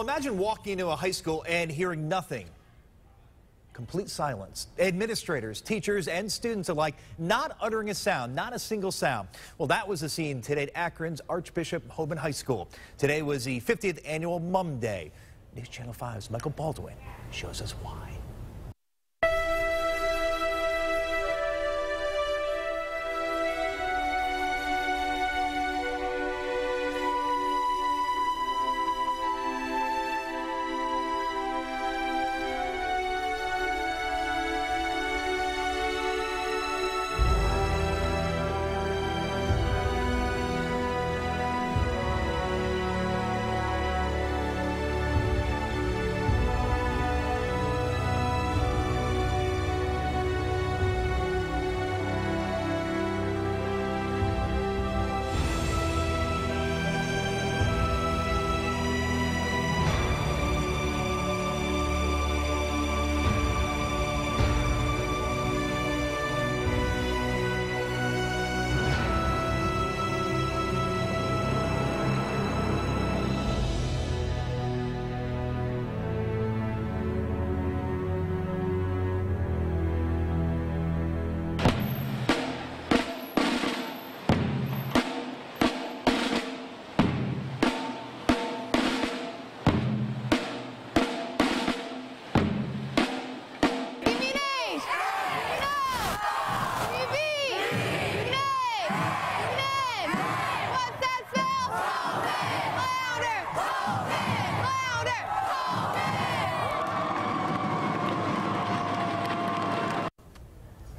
Imagine walking into a high school and hearing nothing. Complete silence. Administrators, teachers, and students alike not uttering a sound, not a single sound. Well, that was the scene today at Akron's Archbishop Hoban High School. Today was the 50th annual Mum Day. News Channel 5's Michael Baldwin shows us why.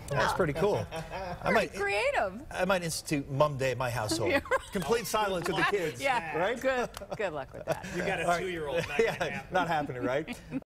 That's pretty cool. I might, Creative. I might institute Mum Day at my household. Yeah. Complete silence with the kids. Yeah, Right? Good, good luck with that. You got a two-year-old. Not yeah, not happening, right?